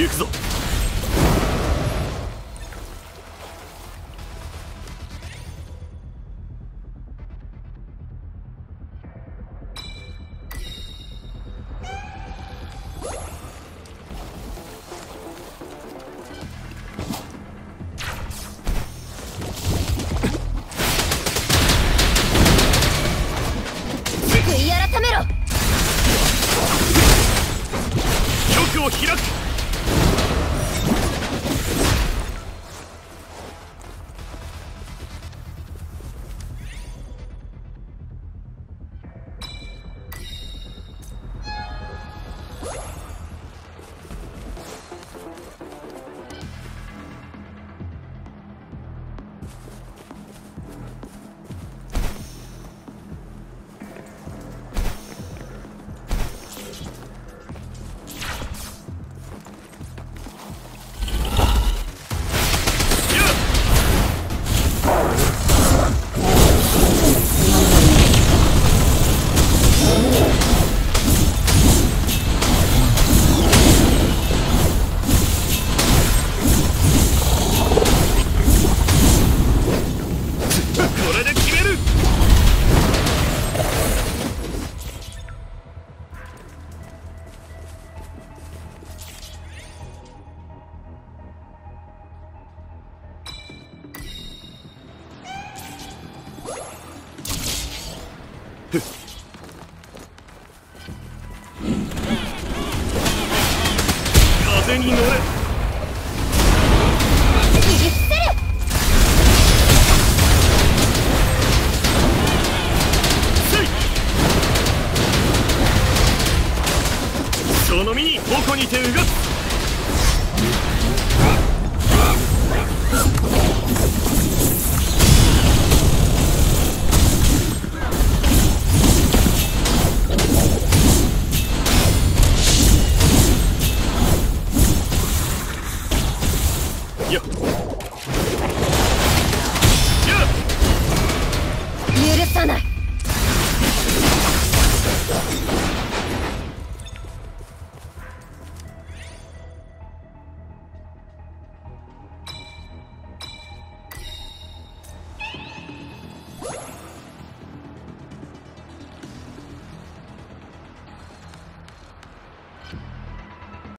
行くぞ。を開く。風に乗れその身に矛にてうがつ Yep.